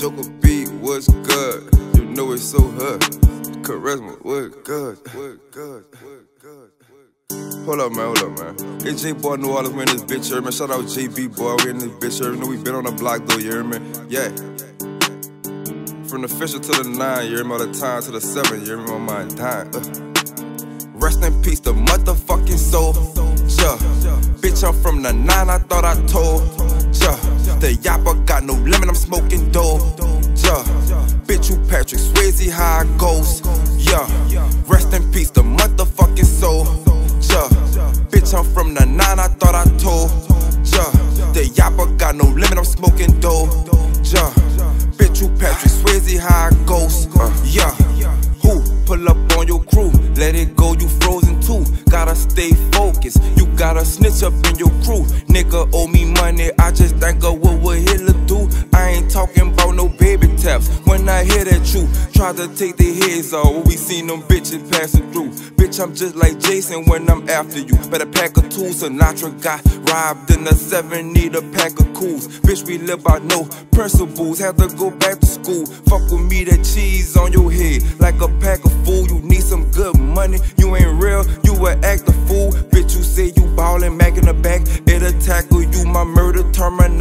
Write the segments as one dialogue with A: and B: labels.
A: Joker beat what's good. You know it's so hot. Charisma what good. What good. What good. Hold up, man, hold up, man. Hey, J Boy New Orleans, in this bitch, hear me? Shout out JB Boy, we in this bitch, hear? Know we been on the block though, you hear me? Yeah. From the Fischer to the nine, you hear me? All the time to the seven, you hear me? My mind dying. Uh. Rest in peace, the motherfucking soul. Yeah. Bitch, I'm from the nine, I thought I told. Yapper got no limit, I'm smoking. Yeah. Bitch, you Patrick Swayze, how it goes. Yeah. Rest in peace, the motherfucking soul. Yeah. Bitch, I'm from the nine, I thought I told. Yeah. The yapper got no limit, I'm smoking dope. Snitch up in your crew. Nigga owe me money, I just think of what would Hitler do. I ain't talking about no baby taps. When I hear that you try to take their heads off, we seen them bitches passing through. Bitch, I'm just like Jason when I'm after you. Better pack of tools, Sinatra got robbed in the seven, need a pack of cools. Bitch, we live by no principles, have to go back to school. Fuck with me, that cheese on your head like a pack of food. You need some good money, you ain't real,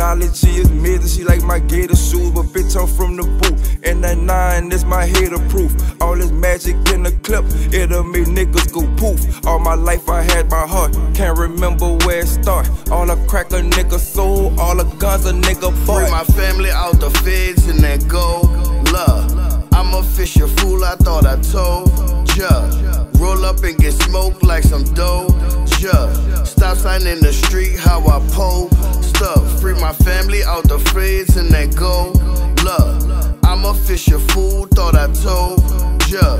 A: terminology is mid, she like my gator shoes, but bitch, I'm from the boot. And that nine is my hater proof. All this magic in the clip, it'll make niggas go poof. All my life I had my heart, can't remember where it start. All the crack a nigga soul, all the guns a nigga bought.
B: Free my family out the feds and that go love. I'm a fisher fool, I thought I told ya. Roll up and get smoked like some dough. Stop sign in the street, how I pull stuff. Free my family out the feds and that go. love. I'm a fisher fool, thought I told ya.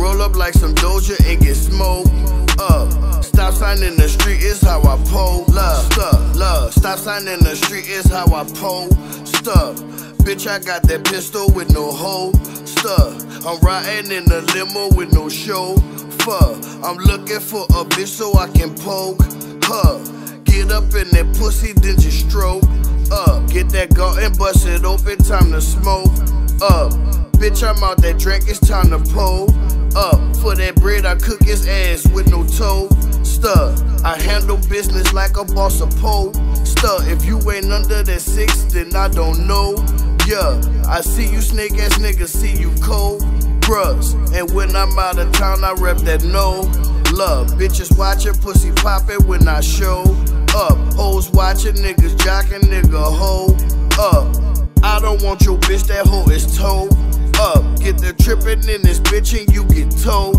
B: Roll up like some doja and get smoked up. Stop sign in the street is how I pull love. Stuff, love. Stop sign in the street is how I pull stuff. Bitch, I got that pistol with no hole. Stuff. I'm riding in the limo with no show. Fuck. I'm looking for a bitch so I can poke her. Get up in that pussy, then just stroke up. Get that gun and bust it open, time to smoke up. Bitch, I'm out that drink, it's time to pull up. For that bread, I cook his ass with no toe. Stuff. I handle business like a boss of pole. Stuff. If you ain't under that six, then I don't know. Yeah, I see you snake ass niggas, see you cold. Bruhs. And when I'm out of town, I rep that no love. Bitches watching, pussy popping when I show up. Hoes watching, niggas jocking, nigga hoe up. I don't want your bitch, that hoe is toe up. Get the trippin' in this bitch and you get towed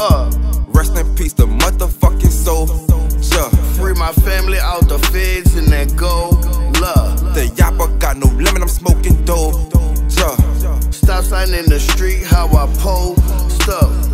B: up.
A: Rest in peace, the motherfucking soul. Yeah.
B: Free my family out the feds and that go love.
A: The yapper got no limit, I'm smoking dope. Yeah.
B: Stop sign in the street, how I pull stuff.